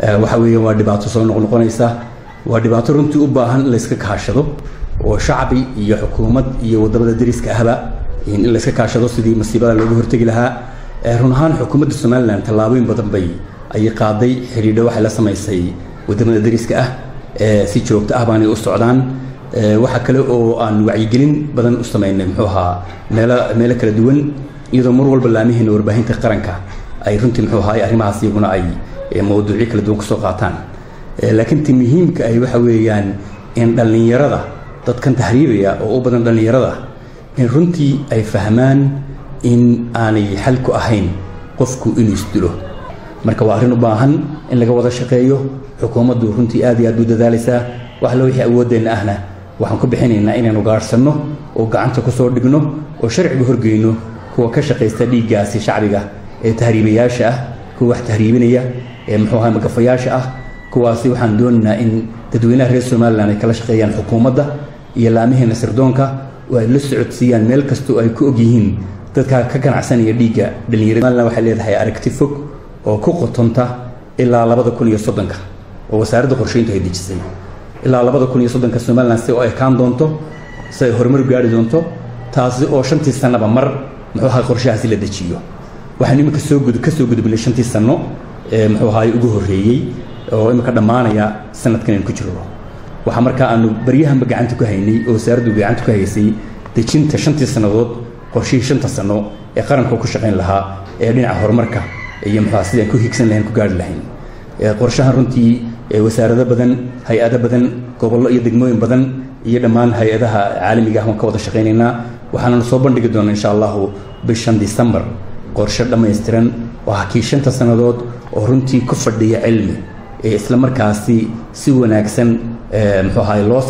waxa weeyaan waa dhibaato soo noqnoqonaysa. Waa dhibaato runtii u baahan in layska kaashado oo shacbi iyo xukuumad iyo waddamada dariska ahba in layska kaashado sidii masiibada looga hortegi lahaa. Run ahaan xukuumadda somalilan tallaabooyin badan bay ayay qaaday xidhiidho waxay la samaysay waddamada dariska ah. Si joogto ah baanay u socdaan. Waxaa kale oo aan wacyigelin badan u samaynay muxuu ahaa meelo meelo kala duwan iyadoo mar walba laamihiina warbaahinta qaranka ay runtii muxuu ahaa arrimahaas iyaguna ay mawduucyo kala duwan ku soo qaataan. Laakiin ti muhiimka ay waxa weeyaan in dhallinyarada dadkan tahriibaya oo u badan dhallinyarada in runtii ay fahmaan in aanay xal ku ahayn qofku inuu isdilo. Marka waa arrin u baahan in laga wada shaqeeyo xukuumaddu runtii aad iyo aad u dadaalaysaa wax la wixii awooddeenna ahna waxaan ku bixinaynaa inaynu gaadhsanno oo gacanta ku soo dhigno oo sharciga horgeyno kuwa ka shaqaysta dhiiggaasi shacbiga ee tahriibayaasha ah kuwa wax tahriibinaya ee muxuu ahaa magafayaasha ah. Kuwaasi waxaan doonaynaa in dadweynaha reer somalilan ay kala shaqeeyaan xukuumadda iyo laamiheena sirdoonka oo ay la socodsiiyaan meel kastoo ay ku ogyihiin dadka ka ganacsanaya dhiigga dhalinyarada somalilan waxay leedahay aragti fog oo ku qotonta ilaa labada kun iyo soddonka oo wasaaradda qorsheyntu ay dejisay. Ilaa labada kun iyo soddonka somalilan si oo ekaan doonto si ay horumar gaari doonto taasi oo shantii sannaba mar muxuu ahaa qorshahaasi la dejiyo waxaanu iminka soo gud ka soo gudubnay shantii sanno ee muxuu ahaay ugu horreeyey oo iminka dhammaanaya sanadkan aynu ku jirno waxaa markaa aanu baryahanba gacanta ku haynay oo wasaaraddu gacanta ku haysay dejinta shantii sannadood qorshihii shanta sanno ee qaranka ku shaqayn lahaa ee dhinaca horumarka iyo muxuu sidaan ku higsan lahayn ku gaari lahayn. Qorshahan runtii wasaarado badan hay'ado badan gobollo iyo degmooyin badan iyo dhammaan hay'adaha caalamiga ah waan ka wada shaqaynaynaa waxaananu soo bandhigi doonaa insha allahu bishan december qorshe dhammaystiran oo kii shanta sannadood oo runtii ku fadhiya cilmi ee isla markaasi si wanaagsan muxuu ahaay loo